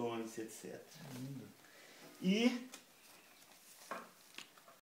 emoções, etc. E